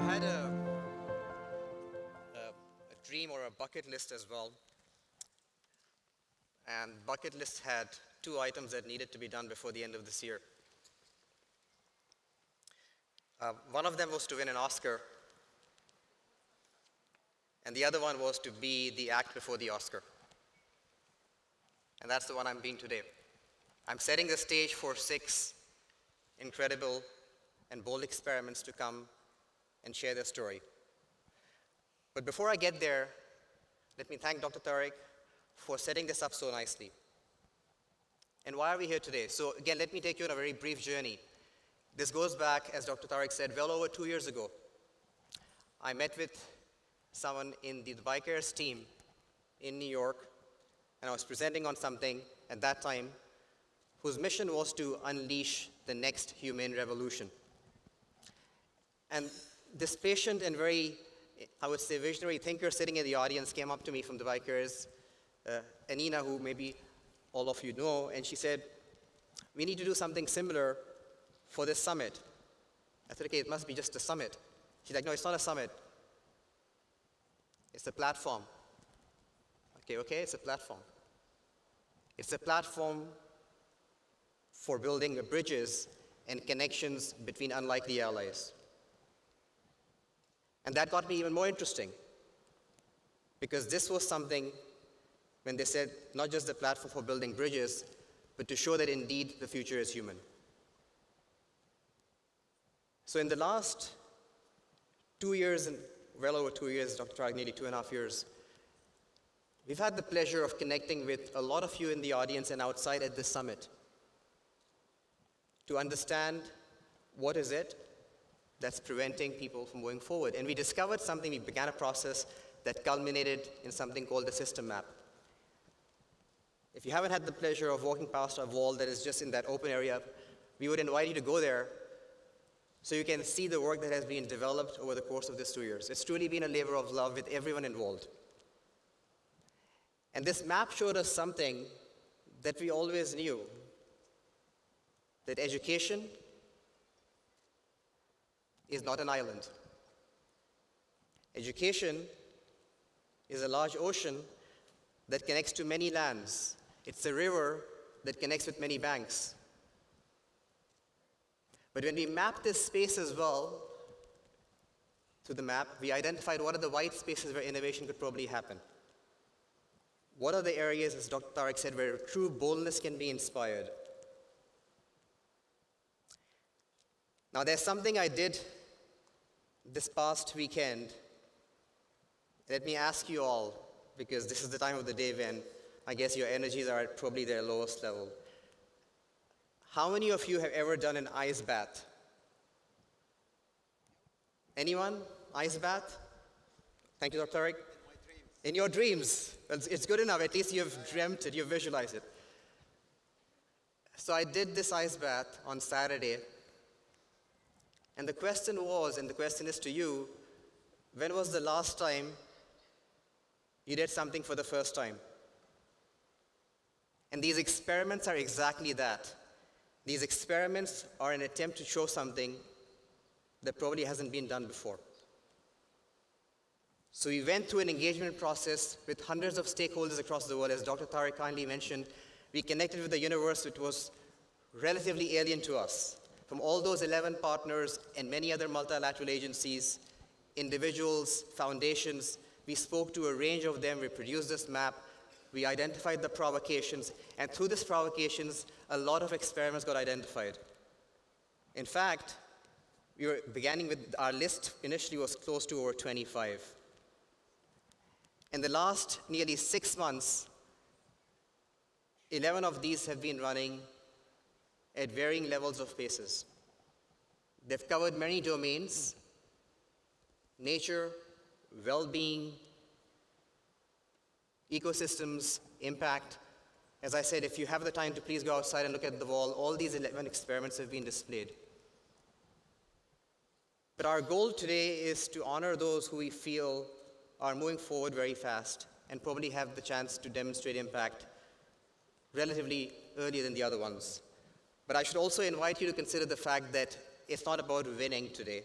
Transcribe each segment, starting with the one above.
I had a, a, a dream or a bucket list as well. And bucket list had two items that needed to be done before the end of this year. Uh, one of them was to win an Oscar, and the other one was to be the act before the Oscar. And that's the one I'm being today. I'm setting the stage for six incredible and bold experiments to come and share their story. But before I get there, let me thank Dr. Tariq for setting this up so nicely. And why are we here today? So again, let me take you on a very brief journey. This goes back, as Dr. Tariq said, well over two years ago. I met with someone in the Cares team in New York, and I was presenting on something at that time whose mission was to unleash the next human revolution. And this patient and very, I would say, visionary thinker sitting in the audience came up to me from the Cares, uh, Anina, who maybe all of you know, and she said, we need to do something similar for this summit. I said, okay, it must be just a summit. She's like, no, it's not a summit. It's a platform. Okay, okay, it's a platform. It's a platform for building bridges and connections between unlikely allies. And that got me even more interesting because this was something when they said not just the platform for building bridges, but to show that indeed the future is human. So in the last two years, and well over two years, Dr. Tariq, nearly two and a half years, we've had the pleasure of connecting with a lot of you in the audience and outside at this summit to understand what is it that's preventing people from going forward. And we discovered something, we began a process that culminated in something called the system map. If you haven't had the pleasure of walking past a wall that is just in that open area, we would invite you to go there so you can see the work that has been developed over the course of these two years. It's truly been a labor of love with everyone involved. And this map showed us something that we always knew, that education is not an island. Education is a large ocean that connects to many lands. It's a river that connects with many banks. But when we mapped this space as well to the map, we identified what are the white spaces where innovation could probably happen. What are the areas, as Dr. Tariq said, where true boldness can be inspired? Now, there's something I did this past weekend, let me ask you all, because this is the time of the day when I guess your energies are at probably their lowest level. How many of you have ever done an ice bath? Anyone? Ice bath? Thank you, Dr. Tariq. In your dreams. It's good enough. At least you've dreamt it, you've visualized it. So I did this ice bath on Saturday and the question was, and the question is to you, when was the last time you did something for the first time? And these experiments are exactly that. These experiments are an attempt to show something that probably hasn't been done before. So we went through an engagement process with hundreds of stakeholders across the world. As Dr. Tariq kindly mentioned, we connected with the universe which was relatively alien to us from all those 11 partners and many other multilateral agencies, individuals, foundations, we spoke to a range of them, we produced this map, we identified the provocations, and through these provocations, a lot of experiments got identified. In fact, we were beginning with our list initially was close to over 25. In the last nearly six months, 11 of these have been running at varying levels of paces. They've covered many domains nature, well being, ecosystems, impact. As I said, if you have the time to please go outside and look at the wall, all these 11 experiments have been displayed. But our goal today is to honor those who we feel are moving forward very fast and probably have the chance to demonstrate impact relatively earlier than the other ones. But I should also invite you to consider the fact that it's not about winning today.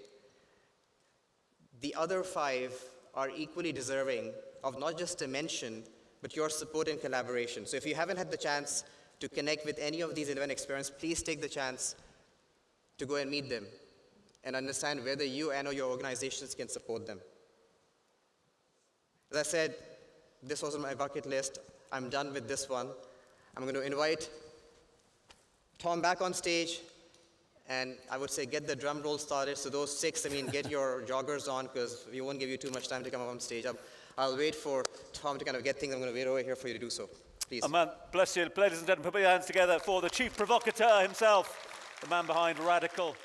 The other five are equally deserving of not just a mention, but your support and collaboration. So if you haven't had the chance to connect with any of these event experiments, please take the chance to go and meet them and understand whether you and or your organizations can support them. As I said, this was on my bucket list. I'm done with this one. I'm going to invite Tom back on stage, and I would say get the drum roll started. So those six, I mean, get your joggers on because we won't give you too much time to come up on stage. I'll, I'll wait for Tom to kind of get things. I'm going to wait over here for you to do so. Please. Aman, bless you. Ladies and gentlemen, put your hands together for the chief provocateur himself, the man behind Radicle.